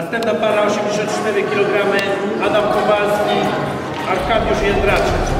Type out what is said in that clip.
Następna para 84 kg Adam Kowalski, Arkadiusz Jędraczek.